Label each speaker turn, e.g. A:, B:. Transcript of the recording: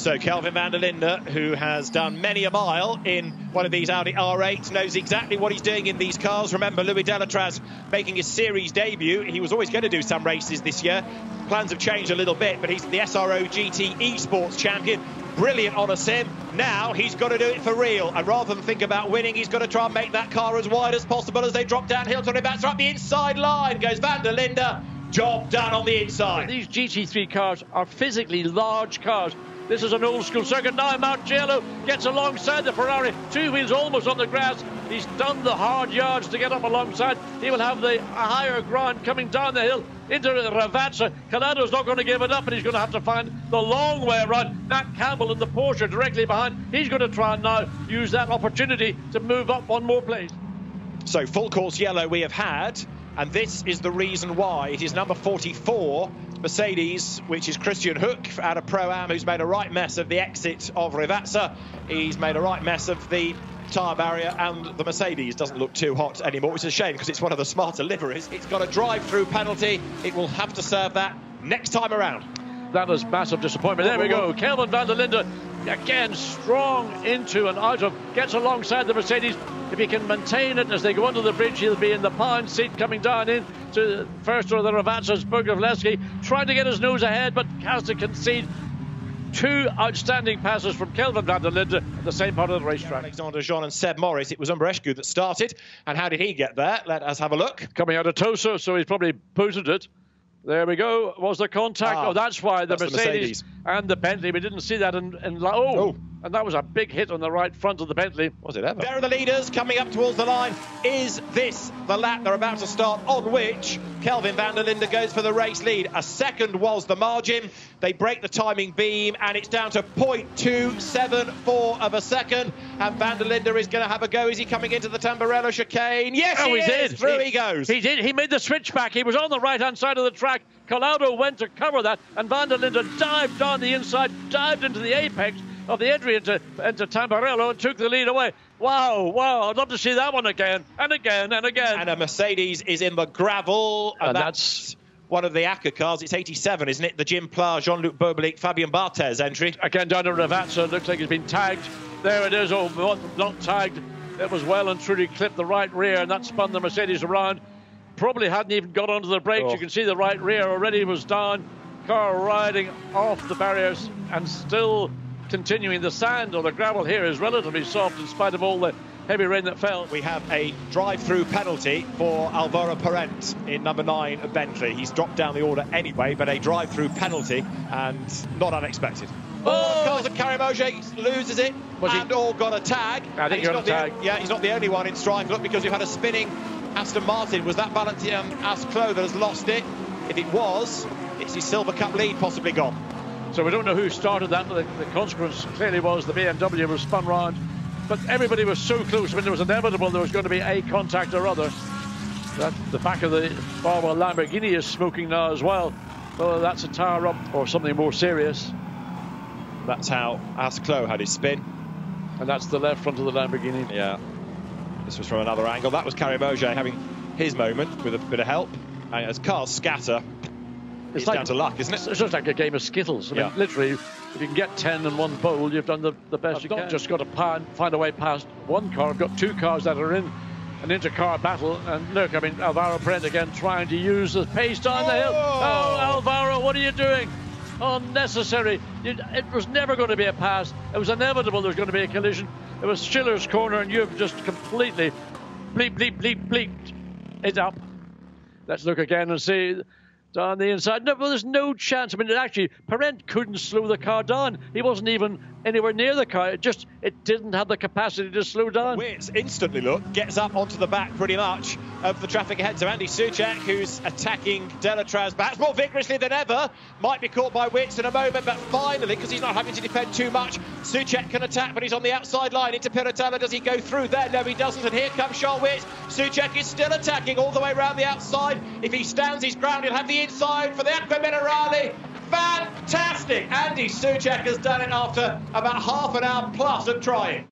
A: So Kelvin van der Linde, who has done many a mile in one of these Audi R8, knows exactly what he's doing in these cars. Remember, Louis Delétraz making his series debut. He was always going to do some races this year. Plans have changed a little bit, but he's the SRO GT Esports champion. Brilliant on a sim. Now he's got to do it for real. And rather than think about winning, he's got to try and make that car as wide as possible as they drop downhill. Tony Batster up the inside line. Goes van der Linde. Job done on the inside.
B: These GT3 cars are physically large cars. This is an old school circuit. Now Marciello gets alongside the Ferrari. Two wheels almost on the grass. He's done the hard yards to get up alongside. He will have the higher ground coming down the hill into Rivazza. Collado's not going to give it up, and he's going to have to find the long way around. Matt Campbell and the Porsche directly behind. He's going to try and now use that opportunity to move up one more place.
A: So full course yellow we have had, and this is the reason why. It is number 44 Mercedes, which is Christian Hook out of Pro Am, who's made a right mess of the exit of Rivazza. He's made a right mess of the tyre barrier and the Mercedes doesn't look too hot anymore, which is a shame because it's one of the smarter liveries. It's got a drive-through penalty. It will have to serve that next time around.
B: That was massive disappointment. There we go. Kelvin van der Linde again strong into and out of, gets alongside the Mercedes. If he can maintain it as they go under the bridge, he'll be in the pound seat coming down in to first or the Rivazzas, Boguslavskiy, trying to get his nose ahead, but has to concede two outstanding passes from Kelvin van der Linde at the same part of the racetrack.
A: Alexander Jean and Seb Morris. It was Umbrescu that started. And how did he get there? Let us have a look.
B: Coming out of Tosa, so he's probably booted it. There we go. Was the contact? Ah, oh, that's why the, that's Mercedes, the Mercedes, and the Bentley. We didn't see that And, in oh, oh, and that was a big hit on the right front of the Bentley.
A: Was it ever? There are the leaders coming up towards the line. Is this the lap they're about to start on which Kelvin van der Linde goes for the race lead? A second was the margin. They break the timing beam and it's down to 0.274 of a second. And van der Linde is going to have a go. Is he coming into the Tamburello chicane? Yes, oh, he, did. Through he, he goes.
B: He did. He made the switch back. He was on the right-hand side of the track. Collado went to cover that, and van der Linde dived down the inside, dived into the apex, of the entry into, into Tamburello and took the lead away. Wow, wow, I'd love to see that one again and again and again.
A: And a Mercedes is in the gravel, and, and that's, that's one of the AKKA cars. It's 87, isn't it? The Jim Pla, Jean-Luc Beaubelique, Fabien Barthez entry.
B: Again down to Rivazza, looks like he's been tagged. There it is, oh, not tagged. It was well and truly clipped the right rear, and that spun the Mercedes around. Probably hadn't even got onto the brakes. Oh. You can see the right rear already was down. Car riding off the barriers and still continuing. The sand or the gravel here is relatively soft in spite of all the heavy rain that fell.
A: We have a drive-through penalty for Alvaro Parente in number nine of Bentley. He's dropped down the order anyway, but a drive-through penalty and not unexpected. Oh, Carlton Karimojet loses it Was and he? all got a tag.
B: I think you're on tag.
A: yeah, he's not the only one in strife. Look, because you've had a spinning Aston Martin. Was that Valentin Hasse-Clot that has lost it? If it was, it's his Silver Cup lead possibly gone.
B: So we don't know who started that, but the, the consequence clearly was the BMW was spun round. But everybody was so close, I mean, it was inevitable there was going to be a contact or other. That the back of the Barwell Lamborghini is smoking now as well. Whether that's a tire up or something more serious.
A: That's how Hasse-Clot had his spin.
B: And that's the left front of the Lamborghini.
A: Yeah. This was from another angle. That was Karimojet having his moment with a bit of help. And as cars scatter, it's, it's like, down to luck, isn't it?
B: It's just like a game of skittles. I mean, literally, if you can get 10 in one bowl, you've done the, the best I've you can. just got to pan, find a way past one car. I've got two cars that are in an inter-car battle. And look, I mean, Alvaro Parente again trying to use the pace down oh. the hill. Oh! oh, Alvaro, what are you doing? Unnecessary. It was never going to be a pass. It was inevitable there was going to be a collision. It was Schiller's corner, and you've just completely bleep, bleep, bleep, bleeped it up. Let's look again and see down the inside. No, well, there's no chance. I mean, actually, Parente couldn't slow the car down. He wasn't even anywhere near the car. It just it didn't have the capacity to slow down.
A: Weerts instantly look gets up onto the back pretty much of the traffic ahead. So Andy Soucek, who's attacking Delétraz perhaps more vigorously than ever, might be caught by Weerts in a moment, but finally, because he's not having to defend too much, Soucek can attack, but he's on the outside line into Piratella. Does he go through there? No, he doesn't. And here comes Charles Weerts. Soucek is still attacking all the way around the outside. If he stands his ground, he'll have the inside for the Acqua Minerale. Fantastic! Andy Soucek has done it after about half an hour plus of trying.